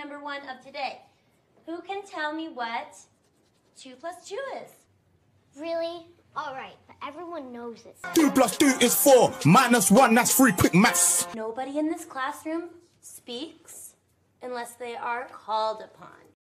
number one of today. Who can tell me what two plus two is? Really? All right, but everyone knows it. Two plus two is four. Minus one, that's three. Quick maths. Nobody in this classroom speaks unless they are called upon.